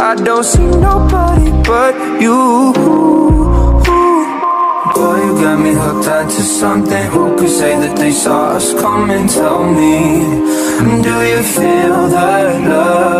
I don't see nobody but you Boy, you got me hooked onto something Who could say that they saw us coming? Tell me, do you feel that love?